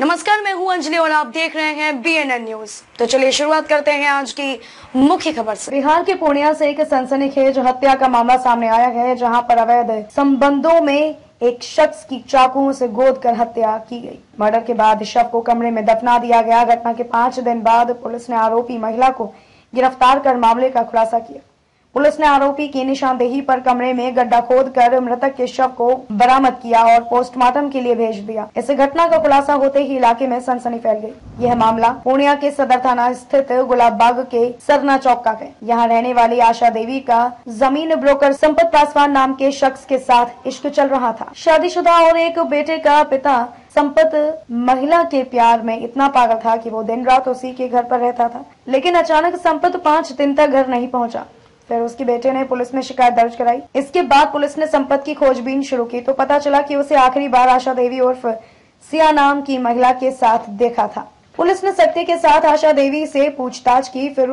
नमस्कार, मैं हूँ अंजलि और आप देख रहे हैं बीएनएन न्यूज़ तो चलिए शुरुआत करते हैं आज की मुख्य खबर से। बिहार के पूर्णिया से एक सनसनीखेज हत्या का मामला सामने आया है, जहाँ पर अवैध संबंधों में एक शख्स की चाकुओं से गोद कर हत्या की गई। मर्डर के बाद शव को कमरे में दफना दिया गया। घटना के पाँच दिन बाद पुलिस ने आरोपी महिला को गिरफ़्तार कर मामले का खुलासा किया। पुलिस ने आरोपी की निशानदेही पर कमरे में गड्ढा खोद कर मृतक के शव को बरामद किया और पोस्टमार्टम के लिए भेज दिया। इस घटना का खुलासा होते ही इलाके में सनसनी फैल गई। यह मामला पूर्णिया के सदर थाना स्थित गुलाब बाग के सरना चौक का है। यहाँ रहने वाली आशा देवी का ज़मीन ब्रोकर संपत पासवान नाम के शख्स के साथ इश्क चल रहा था। शादीशुदा और एक बेटे का पिता संपत महिला के प्यार में इतना पागल था कि वो दिन रात उसी के घर पर रहता था। लेकिन अचानक संपत पाँच दिन तक घर नहीं पहुँचा। फिर उसके बेटे ने पुलिस में शिकायत दर्ज कराई। इसके बाद पुलिस ने संपत की खोजबीन शुरू की तो पता चला कि उसे आखिरी बार आशा देवी उर्फ़ सिया नाम की महिला के साथ देखा था। पुलिस ने सत्य के साथ आशा देवी से पूछताछ की, फिर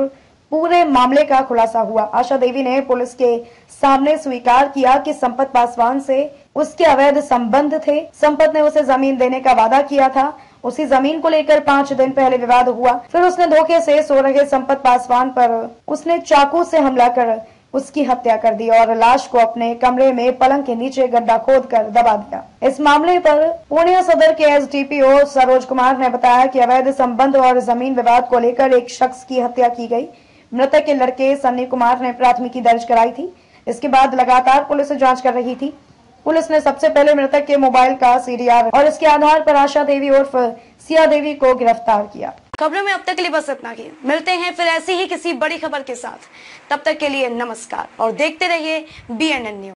पूरे मामले का खुलासा हुआ। आशा देवी ने पुलिस के सामने स्वीकार किया कि संपत पासवान से उसके अवैध संबंध थे। संपत ने उसे ज़मीन देने का वादा किया था। उसी ज़मीन को लेकर पाँच दिन पहले विवाद हुआ। फिर उसने धोखे से सो रहे संपत पासवान पर उसने चाकू से हमला कर उसकी हत्या कर दी और लाश को अपने कमरे में पलंग के नीचे गड्ढा खोद कर दबा दिया। इस मामले पर पूर्णिया सदर के एसडीपीओ सरोज कुमार ने बताया कि अवैध संबंध और ज़मीन विवाद को लेकर एक शख्स की हत्या की गई। मृतक के लड़के सन्नी कुमार ने प्राथमिकी दर्ज कराई थी। इसके बाद लगातार पुलिस जाँच कर रही थी। पुलिस ने सबसे पहले मृतक के मोबाइल का सीडीआर और इसके आधार पर आशा देवी उर्फ़ सिया देवी को गिरफ़्तार किया। खबरों में अब तक के लिए बस इतना ही। मिलते हैं फिर ऐसी ही किसी बड़ी खबर के साथ। तब तक के लिए नमस्कार और देखते रहिए बी एन न्यूज़